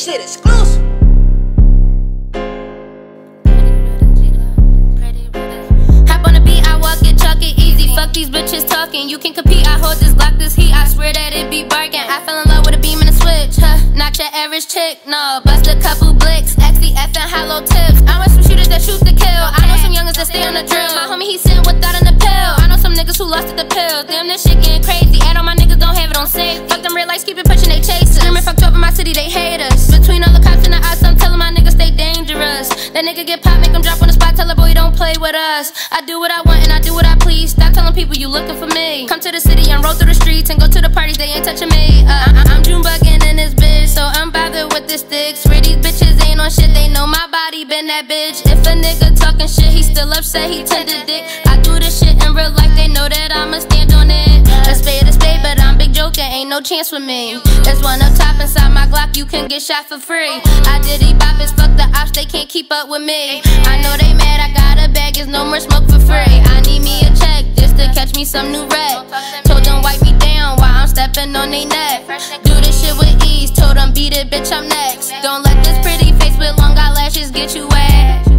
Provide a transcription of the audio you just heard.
This shit exclusive. Hop on the beat, I walk it, chuck it easy. Fuck these bitches talking. You can compete, I hold this block, this heat. I swear that it be barking. I fell in love with a beam and a switch, huh? Not your average chick, no. Bust a couple blicks, XDF and hollow tips. I want some shooters that shoot the kill. I know some youngins that stay on the drill. My homie, he sitting without an appeal. I know some niggas who lost at the pill. Damn, this shit. That nigga get popped, make him drop on the spot, tell a boy don't play with us. I do what I want and I do what I please. Stop telling people you looking for me. Come to the city and roll through the streets and go to the parties, they ain't touching me. Uh, I- I'm June bugging in this bitch, so I'm bothered with the sticks. Where these bitches ain't on shit, they know my body been that bitch. If a nigga talking shit, he still upset, he tended dick. I do this shit in real life, they know that I'ma stand chance with me. There's one up top inside my Glock, you can get shot for free. I did as fuck the ops, they can't keep up with me. I know they mad, I got a bag, it's no more smoke for free. I need me a check just to catch me some new rap. Told them wipe me down while I'm stepping on they neck. Do this shit with ease, told them beat it, bitch, I'm next. Don't let this pretty face with long eyelashes get you wet.